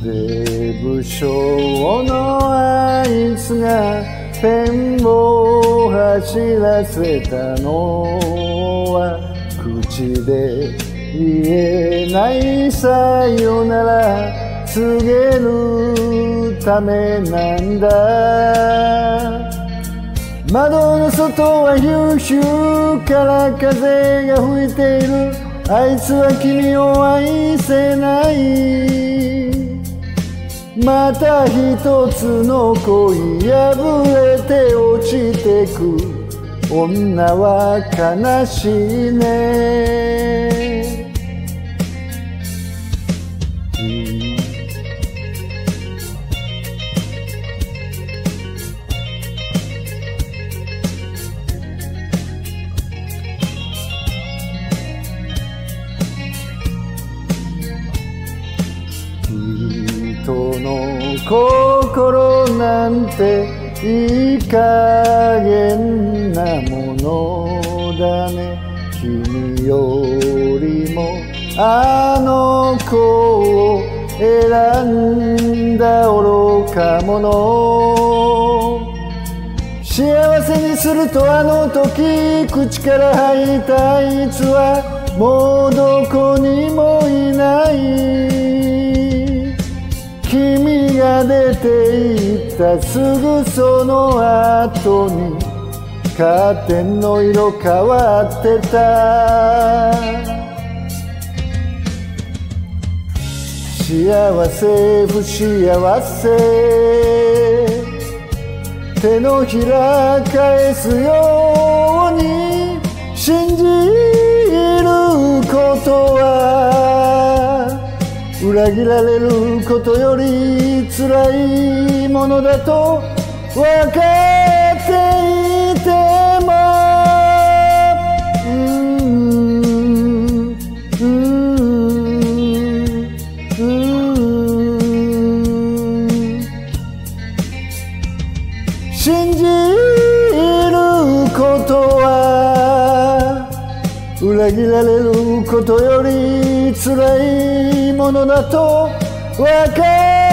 筆不詳のあいつがペンを走らせたのは口で言えないさよなら告げるためなんだ。窓の外はヒューヒューから風が吹いている。あいつは君を愛せない。また一つの恋破れて落ちてく。女は悲しいね。人の心なんていい加減なものだね。君よりもあの子を選んだ愚か者。幸せにするとあの時口から吐いたいつはもうどこにもが出て行ったすぐその後にカーテンの色変わってた。幸せ不幸せ手のひら返すように信じ裏切られることより辛いものだと分かっていても。うん。うん。うん。信じること裏切られることより辛いものだと分か